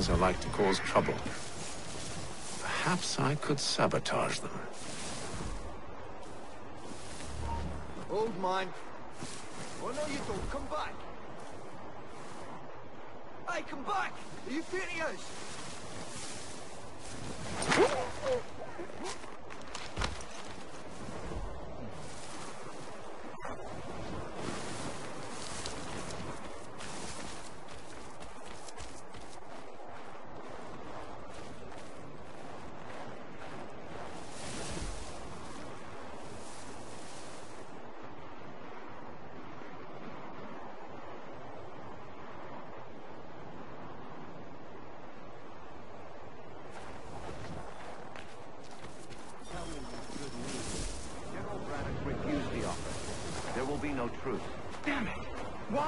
plans are like to cause trouble. Perhaps I could sabotage them. Old man. Oh no you don't, come back. Hey, come back! Are you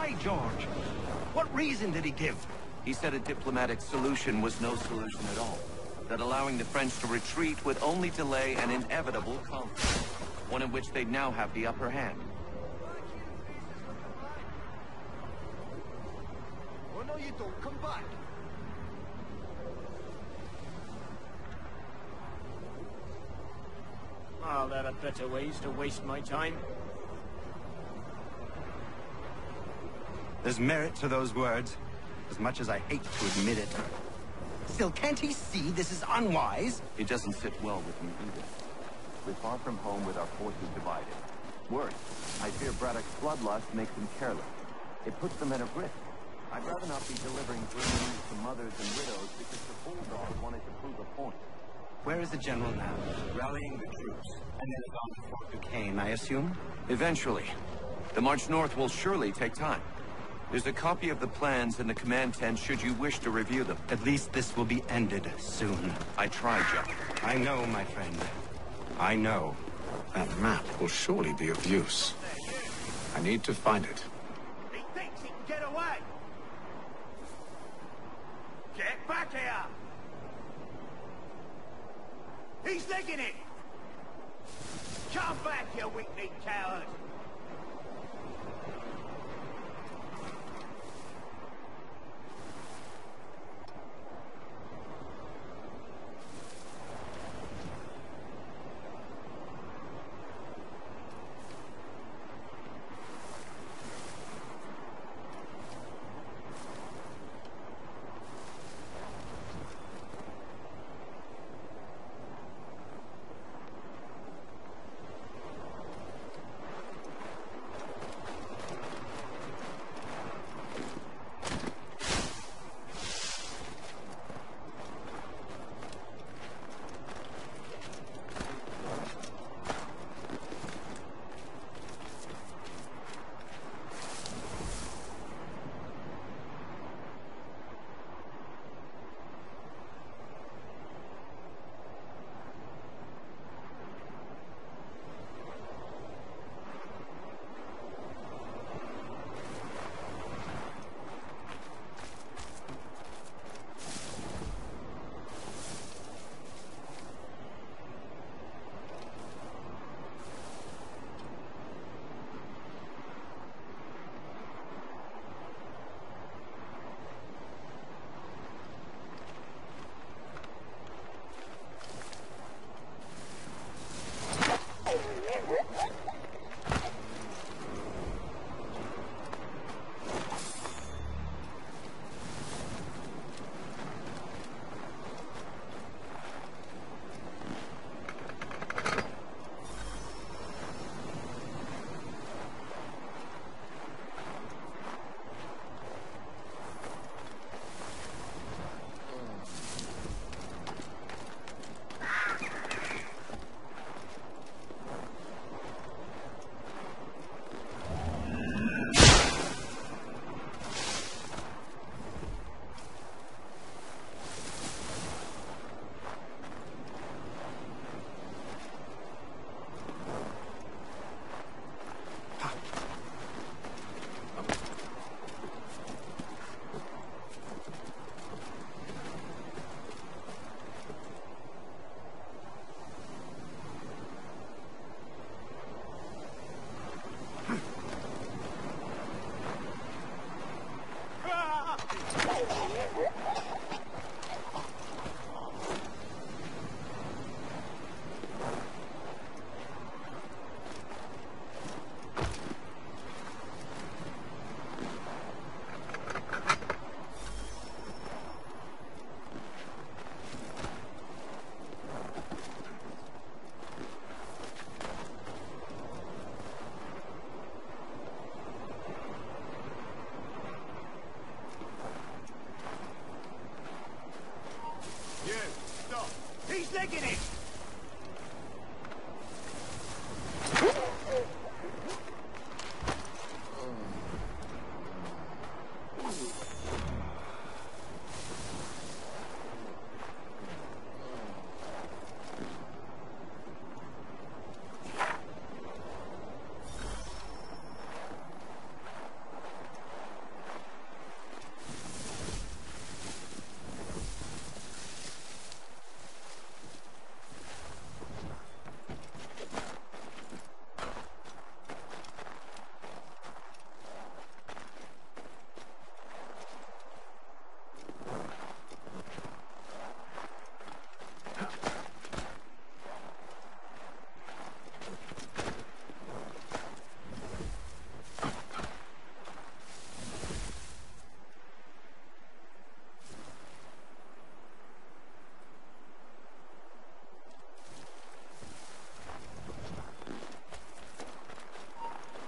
fearing What reason did he give? He said a diplomatic solution was no solution at all. That allowing the French to retreat would only delay an inevitable conflict. One in which they'd now have the upper hand. Oh no you don't, come back! I'll have a better ways to waste my time. There's merit to those words, as much as I hate to admit it. Still, can't he see this is unwise? It doesn't fit well with me either. We're far from home with our forces divided. Worse, I fear Braddock's bloodlust makes him careless. It puts them at a risk. I'd rather not be delivering news to mothers and widows because the bulldog wanted to prove a point. Where is the general now? Rallying the troops. And then gone to Fort Duquesne, I assume? Eventually. The march north will surely take time. There's a copy of the plans in the command tent should you wish to review them. At least this will be ended soon. I tried, John. I know, my friend. I know. That map will surely be of use. I need to find it. He thinks he can get away! Get back here! He's legging it! Come back, you weak-kneed coward!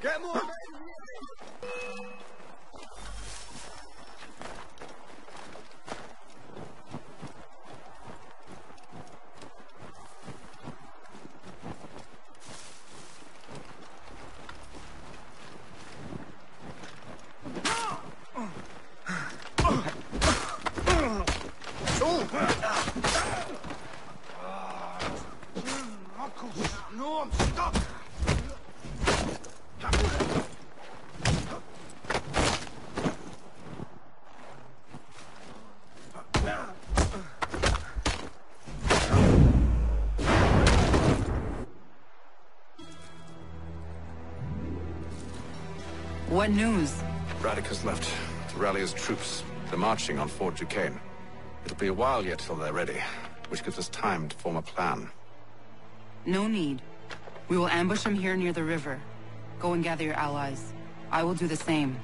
Get more! What news? Braddock has left to rally his troops. They're marching on Fort Duquesne. It'll be a while yet till they're ready, which gives us time to form a plan. No need. We will ambush them here near the river. Go and gather your allies. I will do the same.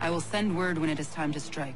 I will send word when it is time to strike.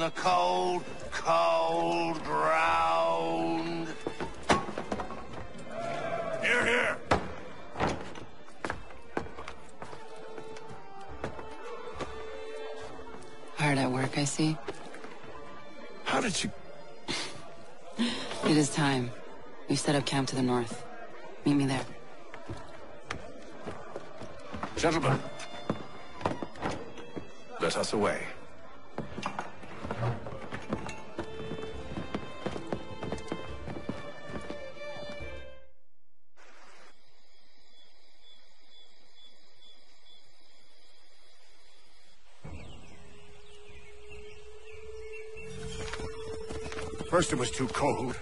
In the cold, cold ground. Here, here. Hard at work, I see. How did you... It is time. We've set up camp to the north. Meet me there. Gentlemen. Let us away. First it was too cold.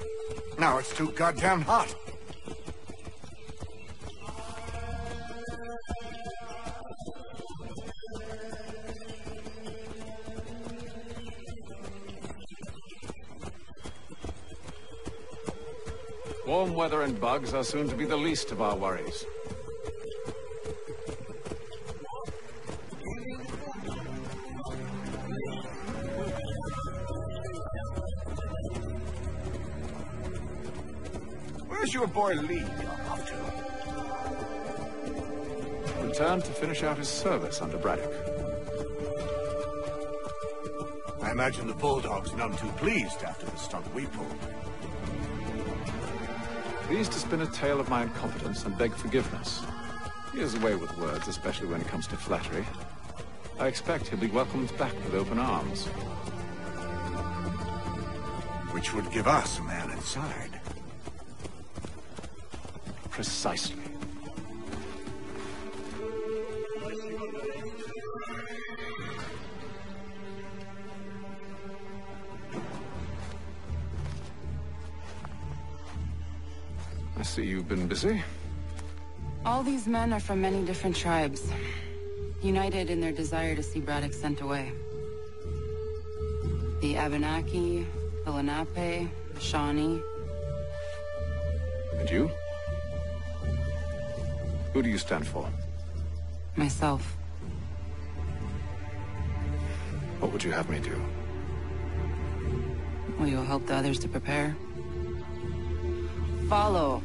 Now it's too goddamn hot. Warm weather and bugs are soon to be the least of our worries. Where's your boy Lee off to? Returned to finish out his service under Braddock. I imagine the Bulldog's none too pleased after the stunt we pulled. Pleased to spin a tale of my incompetence and beg forgiveness. He has a way with words, especially when it comes to flattery. I expect he'll be welcomed back with open arms. Which would give us a man inside. Precisely. I see you've been busy. All these men are from many different tribes, united in their desire to see Braddock sent away. The Abenaki, the Lenape, the Shawnee. And you? Who do you stand for? Myself. What would you have me do? Will you help the others to prepare? Follow.